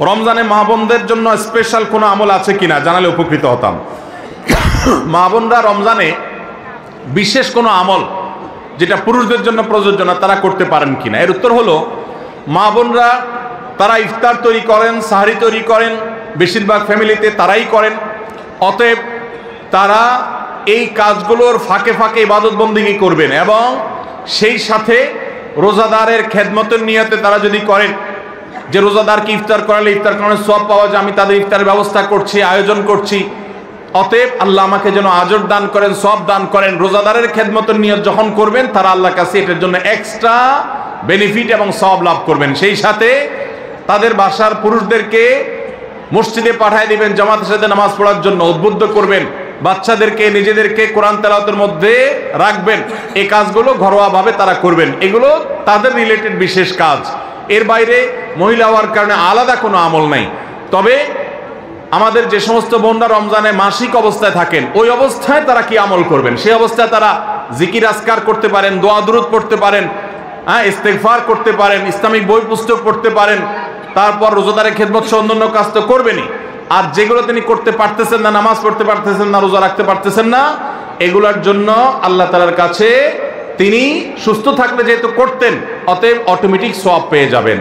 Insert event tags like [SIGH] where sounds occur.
রমজানে মা বোনদের জন্য স্পেশাল কোনো আমল আছে কিনা? জানালে উপকৃত হতাম। [COUGHS] মা বোনরা রমজানে বিশেষ কোনো আমল যেটা পুরুষদের জন্য প্রযোজ্য না, তারা করতে পারেন কিনা? এর উত্তর হলো, মা বোনরা তারা ইফতার তৈরি করেন, সাহারি তৈরি করেন, বেশিরভাগ ফ্যামিলিতে তারাই করেন। অতএব তারা এই কাজগুলোর ফাঁকে ফাঁকে ইবাদত বন্দিগি করবেন এবং সেই সাথে রোজাদারের খেদমতের নিয়তে তারা যদি করেন যে রোজাদারকে ইফতার করালে ইফতার করানোর সব পাওয়া যায়, আমি তাদের ইফতারের ব্যবস্থা করছি, আয়োজন করছি। অতএব আল্লাহ আমাকে যেন আজর দান করেন সব দান করেন। রোজাদারের খেদমতের নিয়ত যখন করবেন, তারা আল্লাহ কাছে এটার জন্য এক্সট্রা বেনিফিট এবং সব লাভ করবেন। সেই সাথে তাদের বাসার পুরুষদেরকে মসজিদে পাঠায় দিবেন, জামাতের সাথে নামাজ পড়ার জন্য উদ্বুদ্ধ করবেন। বাচ্চাদেরকে, নিজেদেরকে কোরআন তেলাওয়াতের মধ্যে রাখবেন। এই কাজগুলো ঘরোয়াভাবে তারা করবেন। এগুলো তাদের রিলেটেড বিশেষ কাজ। এর বাইরে মহিলা হওয়ার কারণে আলাদা কোনো আমল নাই। তবে আমাদের যে সমস্ত বোনরা রমজানে মাসিক অবস্থায় থাকেন, ওই অবস্থায় তারা কি আমল করবেন? সেই অবস্থায় তারা জিকির আসকার করতে পারেন, দোয়া, দুরুদ পড়তে পারেন হ্যাঁ ইস্তেগফার করতে পারেন, ইসলামিক বই পুস্তক পড়তে পারেন, তারপর রোজাদারের খেদমত সহ অন্যান্য কাজ তো করবেনই। আর যেগুলো তিনি করতে পারতেছেন না, নামাজ পড়তে পারতেছেন না, রোজা রাখতে পারতেছেন না, এগুলোর জন্য আল্লাহ তালার কাছে তিনি সুস্থ থাকলে যেহেতু করতেন অতএব অটোমেটিক সব পেয়ে যাবেন।